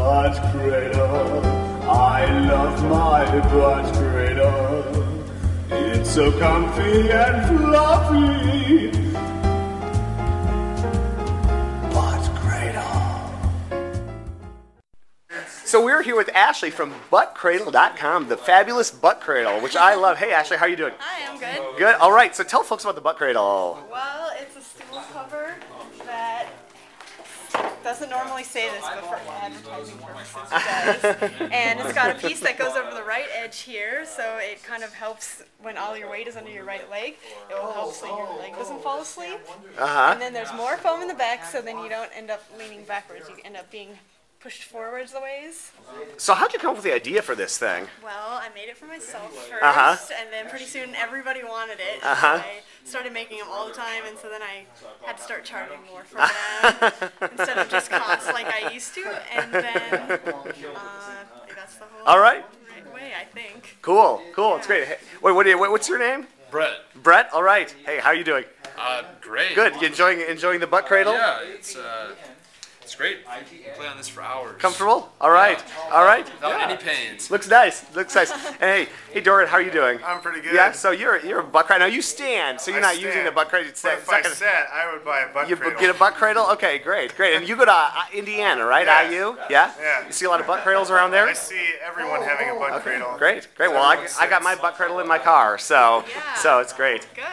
butt cradle. I love my butt cradle. It's so comfy and fluffy. Butt cradle. So we're here with Ashley from ButtCradle.com, the fabulous butt cradle, which I love. Hey Ashley, how are you doing? Hi, I'm good. Good. All right. So tell folks about the butt cradle. Well, it's a stool cover that doesn't normally say this, but for advertising purposes it does. and it's got a piece that goes over the right edge here, so it kind of helps when all your weight is under your right leg. It will help so your leg doesn't fall asleep. Uh huh. And then there's more foam in the back, so then you don't end up leaning backwards. You end up being pushed forwards the ways. So how'd you come up with the idea for this thing? Well, I made it for myself 1st Uh-huh. and then pretty soon everybody wanted it. Uh-huh. So started making them all the time, and so then I had to start charging more for them instead of just cost like I used to. And then uh, that's the whole All right. right way, I think. Cool. Cool. It's great. Hey, wait, what do you, what- what's your name? Brett. Brett. All right. Hey, how are you doing? Uh, great. Good. You enjoying enjoying the butt cradle? Yeah, it's uh, it's great. You can play on this for hours. Comfortable? All right. All right. Without Yeah. any pains. Looks nice. Looks nice. hey, hey, Doran, how are you doing? I'm pretty good. Yeah. So you're you're a butt cradle. Now you stand, so you're I not using stand. the butt cradle. It's, But it's if not I gonna- sat, I would buy a butt You cradle. You get a butt cradle? Okay, great, great. And you go to uh, Indiana, right? Yeah. IU? Yeah? Yeah. You see a lot of butt cradles around there? I see everyone having a butt cradle. Great, great. Well, I, I got my butt cradle in my car, so Yeah. so it's great. Good.